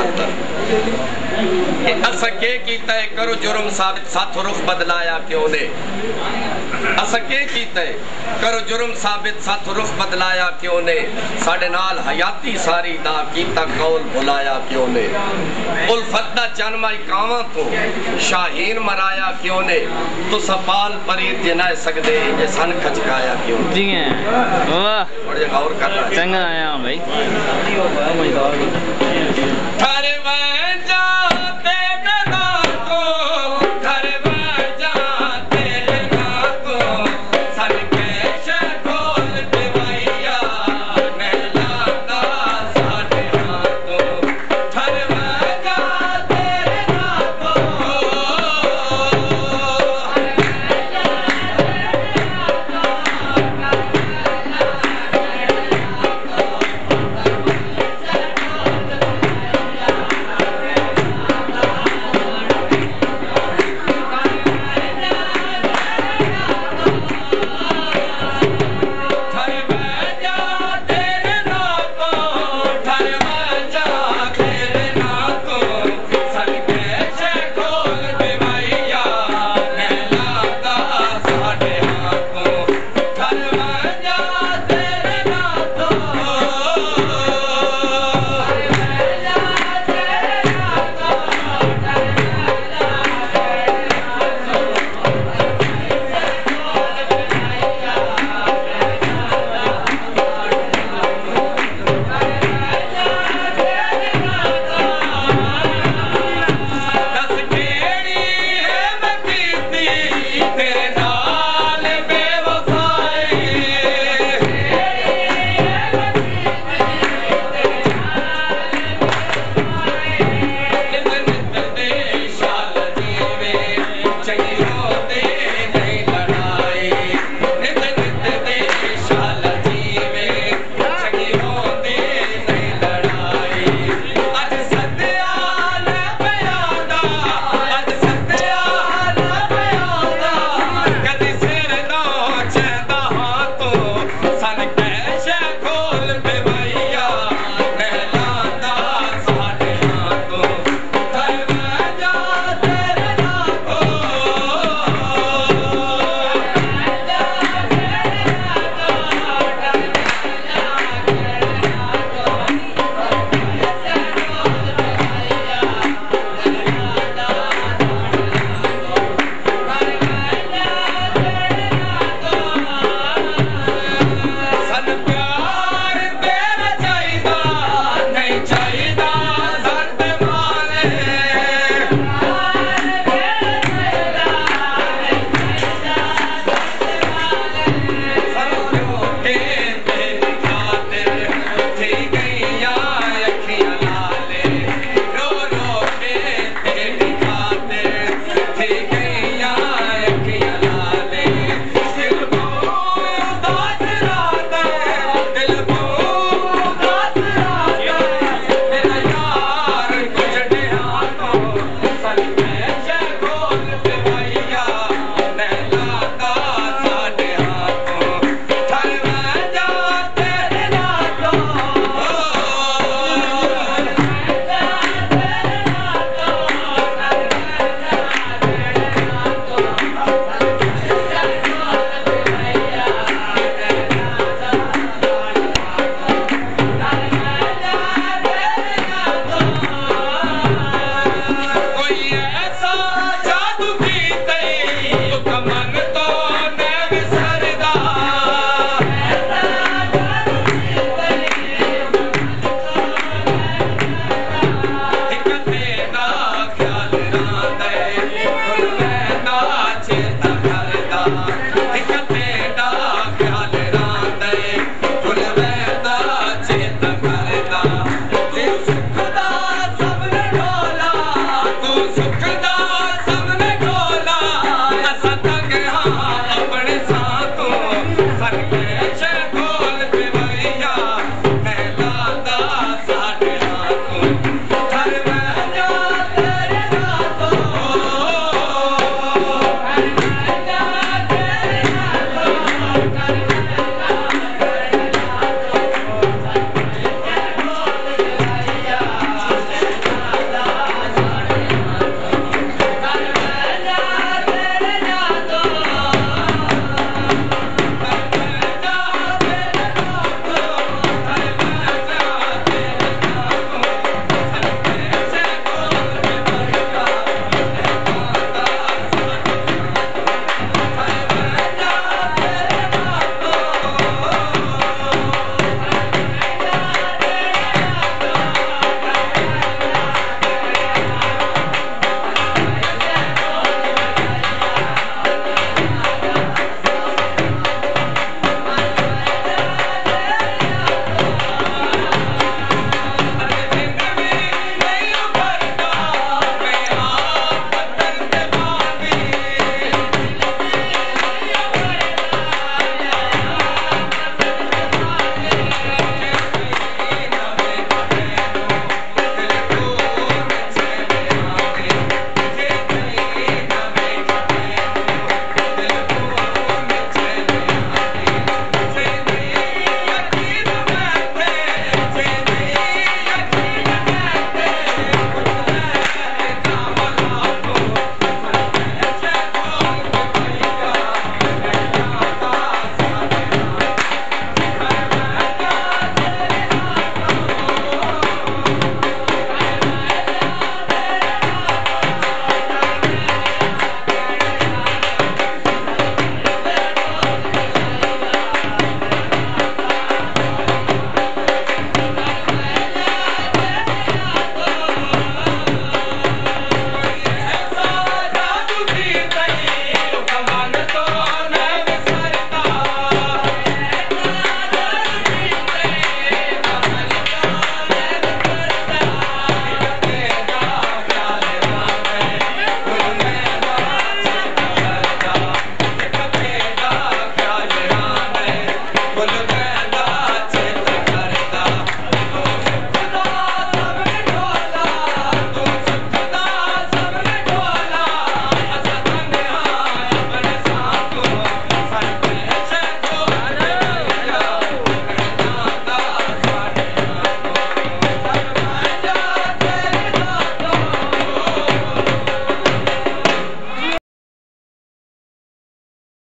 खातर अस के कीता है करो जुर्म साबित साथ रुख बदलाया क्यों ने? अस के कीता है करो जुर्म साबित साथ रुख बदलाया क्यों ने? साडे नाल हयाती सारी दा कीता कौल भुलाया क्यों ने? उल्फत दा जन्माई कावा तो? शाहीन मराया क्यों ने? तो सपाल परीद जनाए सकदे जे सन खचकाया क्यों जी वाह। थोड़े गौर करना चंगा आया भाई।